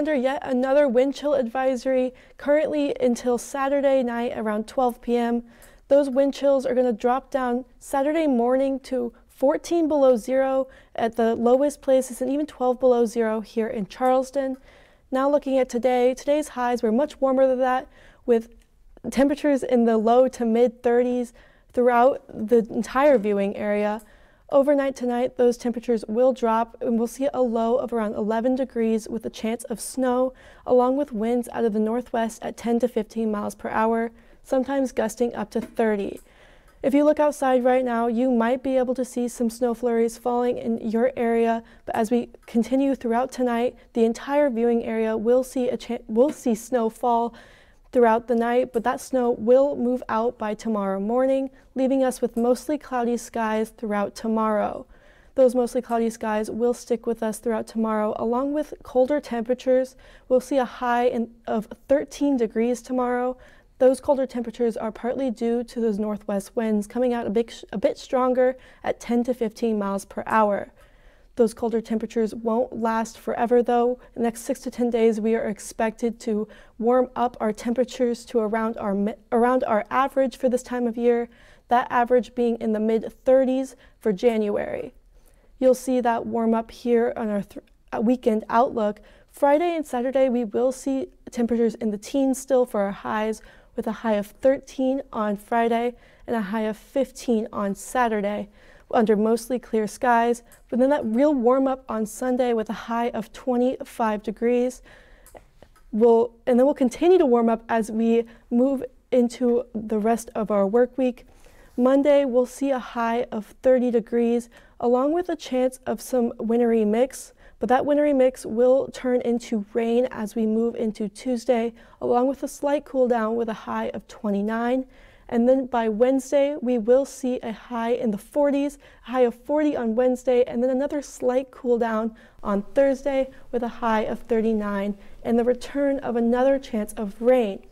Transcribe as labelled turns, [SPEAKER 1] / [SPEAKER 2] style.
[SPEAKER 1] under yet another wind chill advisory currently until Saturday night around 12 p.m. Those wind chills are going to drop down Saturday morning to 14 below zero at the lowest places and even 12 below zero here in Charleston. Now looking at today, today's highs were much warmer than that with temperatures in the low to mid 30s throughout the entire viewing area. Overnight tonight, those temperatures will drop and we'll see a low of around 11 degrees with a chance of snow, along with winds out of the northwest at 10 to 15 miles per hour, sometimes gusting up to 30. If you look outside right now, you might be able to see some snow flurries falling in your area, but as we continue throughout tonight, the entire viewing area will see a will see snow fall throughout the night, but that snow will move out by tomorrow morning, leaving us with mostly cloudy skies throughout tomorrow. Those mostly cloudy skies will stick with us throughout tomorrow, along with colder temperatures. We'll see a high in, of 13 degrees tomorrow. Those colder temperatures are partly due to those northwest winds coming out a bit, a bit stronger at 10 to 15 miles per hour. Those colder temperatures won't last forever though. In the next six to 10 days, we are expected to warm up our temperatures to around our, around our average for this time of year, that average being in the mid 30s for January. You'll see that warm up here on our uh, weekend outlook. Friday and Saturday, we will see temperatures in the teens still for our highs, with a high of 13 on Friday and a high of 15 on Saturday under mostly clear skies, but then that real warm up on Sunday with a high of 25 degrees. We'll, and then we'll continue to warm up as we move into the rest of our work week. Monday, we'll see a high of 30 degrees, along with a chance of some wintry mix, but that wintry mix will turn into rain as we move into Tuesday, along with a slight cool down with a high of 29. And then by Wednesday, we will see a high in the 40s, a high of 40 on Wednesday, and then another slight cool down on Thursday with a high of 39 and the return of another chance of rain.